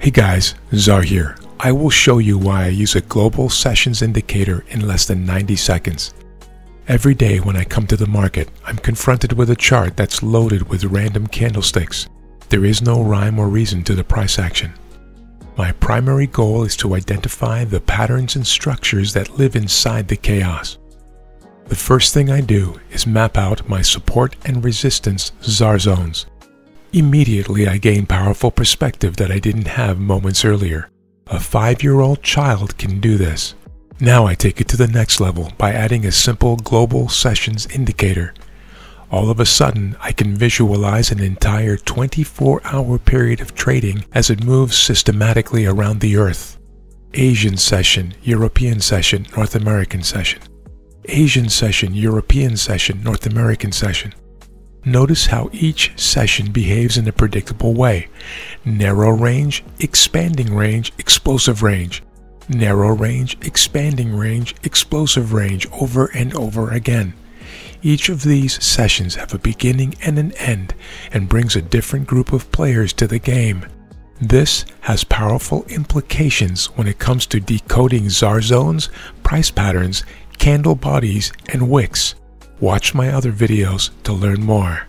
Hey guys, Czar here. I will show you why I use a global sessions indicator in less than 90 seconds. Every day when I come to the market, I'm confronted with a chart that's loaded with random candlesticks. There is no rhyme or reason to the price action. My primary goal is to identify the patterns and structures that live inside the chaos. The first thing I do is map out my support and resistance czar zones. Immediately I gain powerful perspective that I didn't have moments earlier. A five-year-old child can do this. Now I take it to the next level by adding a simple global sessions indicator. All of a sudden, I can visualize an entire 24-hour period of trading as it moves systematically around the earth. Asian session, European session, North American session. Asian session, European session, North American session. Notice how each session behaves in a predictable way. Narrow range, expanding range, explosive range. Narrow range, expanding range, explosive range over and over again. Each of these sessions have a beginning and an end and brings a different group of players to the game. This has powerful implications when it comes to decoding czar zones, price patterns, candle bodies, and wicks. Watch my other videos to learn more.